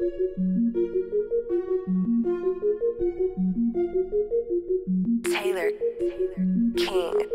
Taylor Taylor King. Taylor.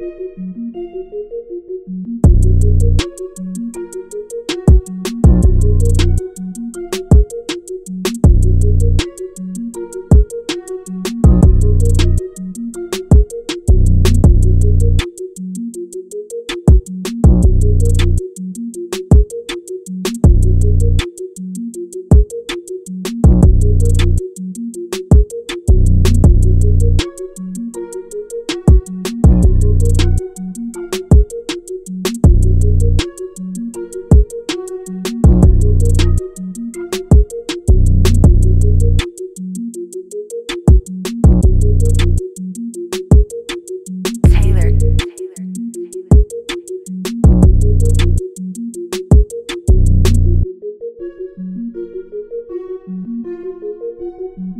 Música